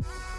Bye.